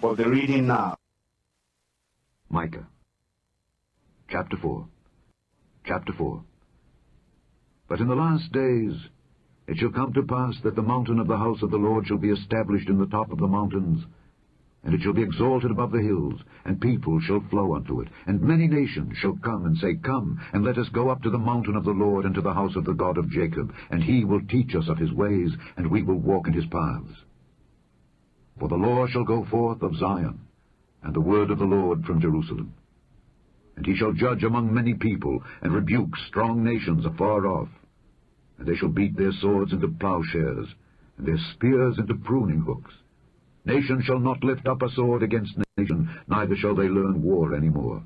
for the reading now. Micah, chapter 4. Chapter 4. But in the last days it shall come to pass that the mountain of the house of the Lord shall be established in the top of the mountains, and it shall be exalted above the hills, and people shall flow unto it. And many nations shall come and say, Come, and let us go up to the mountain of the Lord, and to the house of the God of Jacob, and he will teach us of his ways, and we will walk in his paths. For the law shall go forth of Zion, and the word of the Lord from Jerusalem. And he shall judge among many people, and rebuke strong nations afar off. And they shall beat their swords into plowshares, and their spears into pruning hooks. Nation shall not lift up a sword against nation, neither shall they learn war any more.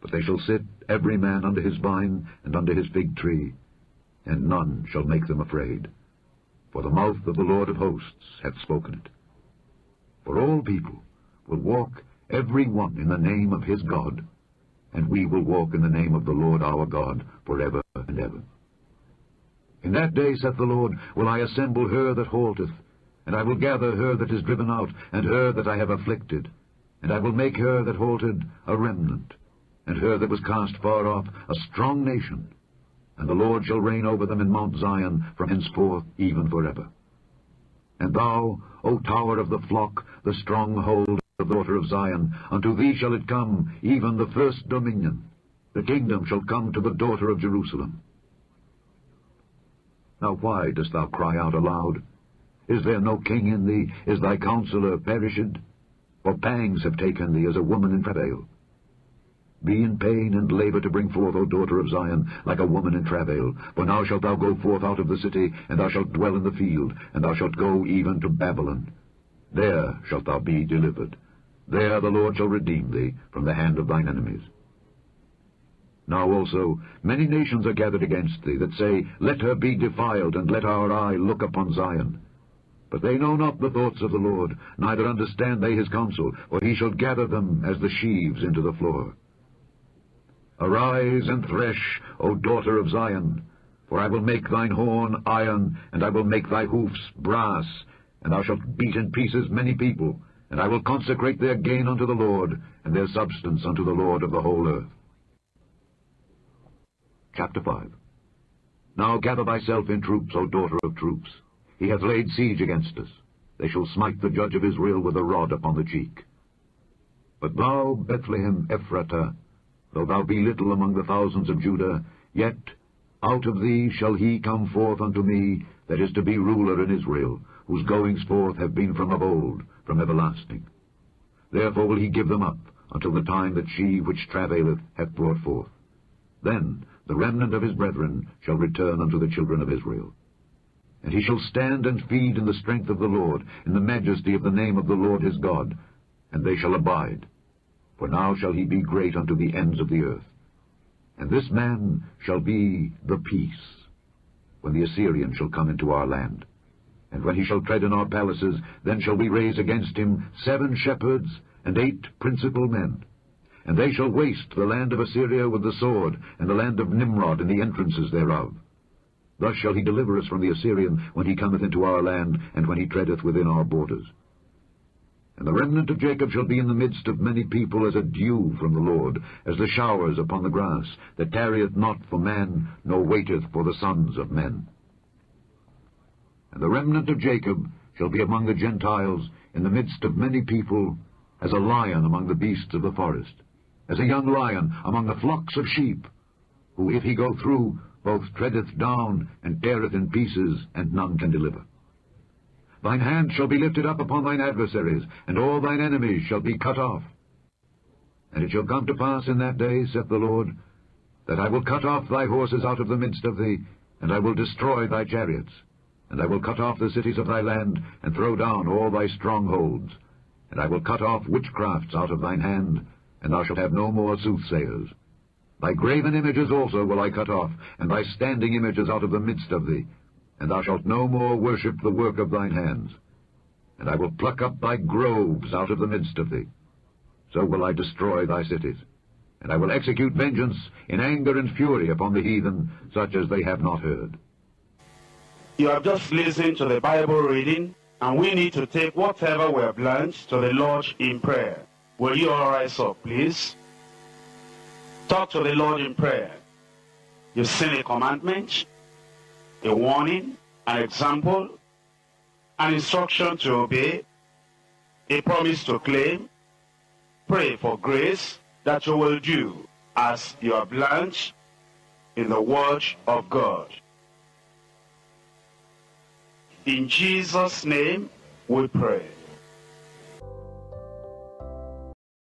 But they shall sit every man under his vine and under his fig tree, and none shall make them afraid. For the mouth of the Lord of hosts hath spoken it. For all people will walk every one in the name of his God, and we will walk in the name of the Lord our God forever and ever. In that day, saith the Lord, will I assemble her that halteth, and I will gather her that is driven out, and her that I have afflicted. And I will make her that halted a remnant, and her that was cast far off a strong nation. And the Lord shall reign over them in Mount Zion from henceforth even forever. And thou, O tower of the flock, the stronghold of the daughter of Zion, unto thee shall it come, even the first dominion. The kingdom shall come to the daughter of Jerusalem. Now why dost thou cry out aloud? Is there no king in thee? Is thy counselor perished? For pangs have taken thee as a woman in travail. Be in pain and labour to bring forth, O daughter of Zion, like a woman in travail. For now shalt thou go forth out of the city, and thou shalt dwell in the field, and thou shalt go even to Babylon. There shalt thou be delivered. There the Lord shall redeem thee from the hand of thine enemies. Now also many nations are gathered against thee, that say, Let her be defiled, and let our eye look upon Zion. But they know not the thoughts of the Lord, neither understand they his counsel, for he shall gather them as the sheaves into the floor. Arise and thresh, O daughter of Zion, for I will make thine horn iron, and I will make thy hoofs brass, and thou shalt beat in pieces many people, and I will consecrate their gain unto the Lord, and their substance unto the Lord of the whole earth. Chapter 5 Now gather thyself in troops, O daughter of troops. He hath laid siege against us. They shall smite the judge of Israel with a rod upon the cheek. But thou, Bethlehem Ephratah, though thou be little among the thousands of Judah, yet out of thee shall he come forth unto me that is to be ruler in Israel, whose goings forth have been from of old, from everlasting. Therefore will he give them up until the time that she which travaileth hath brought forth. Then the remnant of his brethren shall return unto the children of Israel. And he shall stand and feed in the strength of the Lord, in the majesty of the name of the Lord his God, and they shall abide. For now shall he be great unto the ends of the earth. And this man shall be the peace, when the Assyrian shall come into our land. And when he shall tread in our palaces, then shall we raise against him seven shepherds and eight principal men. And they shall waste the land of Assyria with the sword, and the land of Nimrod and the entrances thereof. Thus shall he deliver us from the Assyrian when he cometh into our land, and when he treadeth within our borders. And the remnant of Jacob shall be in the midst of many people as a dew from the Lord, as the showers upon the grass, that tarrieth not for man, nor waiteth for the sons of men. And the remnant of Jacob shall be among the Gentiles, in the midst of many people, as a lion among the beasts of the forest as a young lion among the flocks of sheep, who if he go through, both treadeth down and teareth in pieces, and none can deliver. Thine hand shall be lifted up upon thine adversaries, and all thine enemies shall be cut off. And it shall come to pass in that day, saith the Lord, that I will cut off thy horses out of the midst of thee, and I will destroy thy chariots. And I will cut off the cities of thy land, and throw down all thy strongholds. And I will cut off witchcrafts out of thine hand, and thou shalt have no more soothsayers. Thy graven images also will I cut off, and thy standing images out of the midst of thee, and thou shalt no more worship the work of thine hands. And I will pluck up thy groves out of the midst of thee. So will I destroy thy cities. And I will execute vengeance in anger and fury upon the heathen, such as they have not heard. You have just listened to the Bible reading And we need to take whatever we have learned to the Lord in prayer. Will you all rise up, please? Talk to the Lord in prayer. You've seen a commandment, a warning, an example, an instruction to obey, a promise to claim. Pray for grace that you will do as you have learned in the Word of God. In Jesus' name we pray.